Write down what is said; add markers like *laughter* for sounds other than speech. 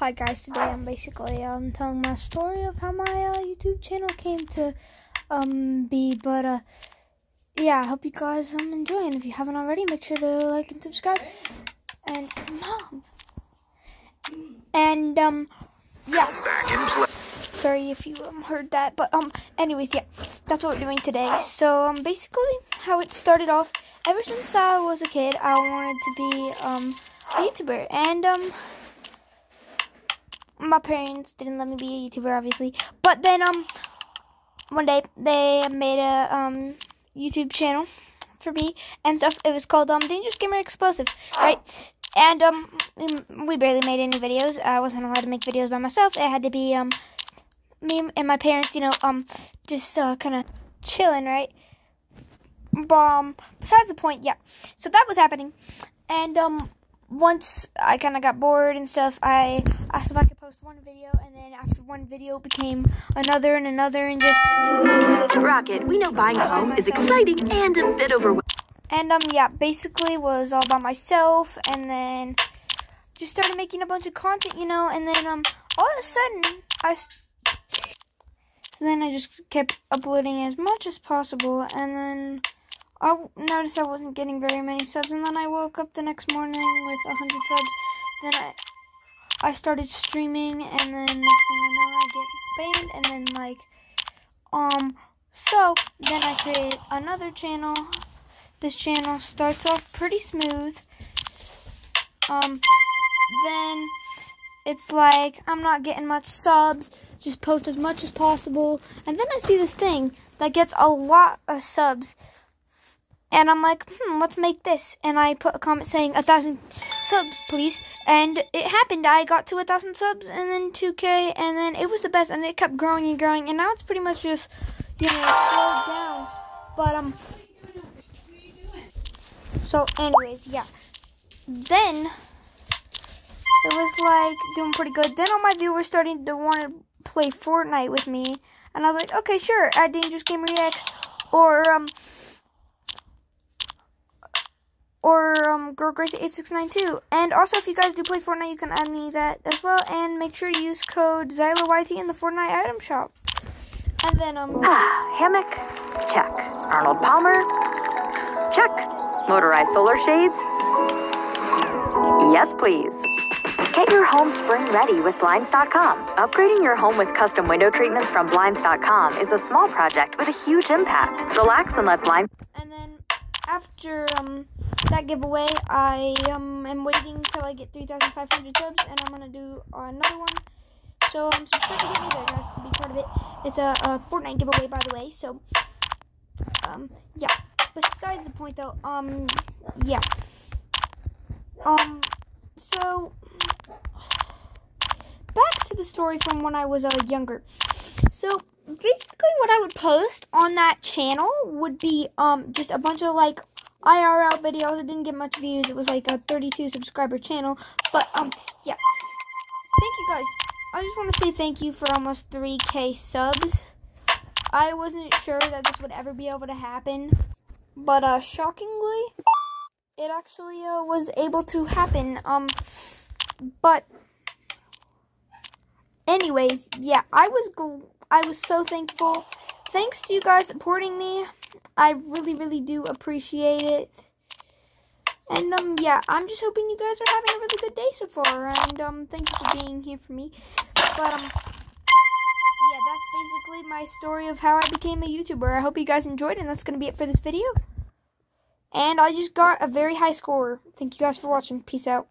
Hi guys, today I'm basically um telling my story of how my uh, YouTube channel came to um be, but uh yeah, I hope you guys um enjoy, and if you haven't already, make sure to like and subscribe, and mom, and um yeah. Sorry if you um heard that, but um anyways, yeah, that's what we're doing today. So um basically how it started off. Ever since I was a kid, I wanted to be um a YouTuber, and um my parents didn't let me be a YouTuber, obviously. But then, um, one day they made a um YouTube channel for me and stuff. It was called um Dangerous Gamer Explosive, right? And um, we barely made any videos. I wasn't allowed to make videos by myself. It had to be um me and my parents, you know, um, just uh, kind of chilling, right? But um, besides the point, yeah. So that was happening, and um, once I kind of got bored and stuff, I asked if I could post one video, and then after one video became another and another, and just. Rocket, we know buying a home is exciting and a bit overwhelming. And um, yeah, basically was all by myself, and then just started making a bunch of content, you know, and then um, all of a sudden I. So then I just kept uploading as much as possible, and then I noticed I wasn't getting very many subs, and then I woke up the next morning with a hundred subs. Then I, I started streaming, and then next thing I know, I get banned, and then like, um, so then I create another channel. This channel starts off pretty smooth. Um, then it's like I'm not getting much subs. Just post as much as possible, and then I see this thing that gets a lot of subs. And I'm like, hmm, let's make this. And I put a comment saying a thousand subs, please. And it happened. I got to a thousand subs and then 2K, and then it was the best. And it kept growing and growing. And now it's pretty much just, you know, slowed down. But um, so anyways, yeah. Then it was like doing pretty good. Then all my viewers starting to want to play Fortnite with me, and I was like, okay, sure, at Dangerous Gamer Reacts, or um or um, Girl Grace 8692. And also, if you guys do play Fortnite, you can add me that as well. And make sure to use code XyloYT in the Fortnite item shop. And then, um. Ah, hammock? Check. Arnold Palmer? Check. Motorized solar shades? Yes, please. Get your home spring ready with Blinds.com. Upgrading your home with custom window treatments from Blinds.com is a small project with a huge impact. Relax and let Blinds. After um that giveaway, I um am waiting till I get 3,500 subs, and I'm gonna do another one. So um subscribe to get me there, guys, to be part of it. It's a, a Fortnite giveaway, by the way. So um yeah. Besides the point, though, um yeah. Um so *sighs* back to the story from when I was uh, younger. So basically what I would post on that channel would be um just a bunch of like IRL videos. It didn't get much views. It was like a 32 subscriber channel. But um yeah. Thank you guys. I just want to say thank you for almost 3k subs. I wasn't sure that this would ever be able to happen, but uh shockingly it actually uh, was able to happen. Um but anyways, yeah, I was I was so thankful. Thanks to you guys supporting me. I really, really do appreciate it. And, um, yeah, I'm just hoping you guys are having a really good day so far. And, um, thank you for being here for me. But, um, yeah, that's basically my story of how I became a YouTuber. I hope you guys enjoyed, and that's to be it for this video. And I just got a very high score. Thank you guys for watching. Peace out.